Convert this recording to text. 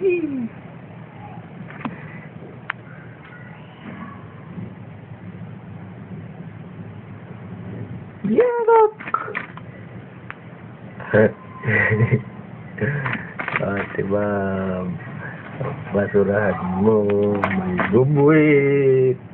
Yee. look. At ba basurahan mo, may gumuhit.